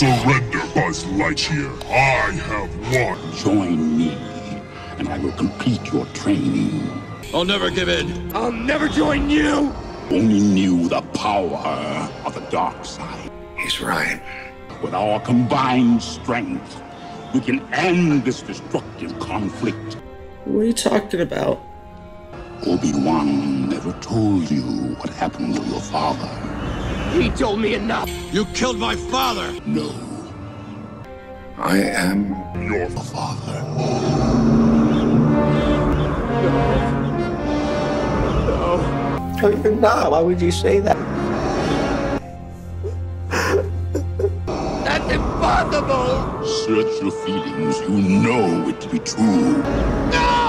Surrender, Buzz Lightyear. I have won. Join me, and I will complete your training. I'll never give in. I'll never join you! Only knew the power of the dark side. He's right. With our combined strength, we can end this destructive conflict. What are you talking about? Obi-Wan never told you what happened to your father. He told me enough. You killed my father. No, I am Your the father. No, you're not. Why would you say that? That's impossible! Search your feelings. You know it to be true. No!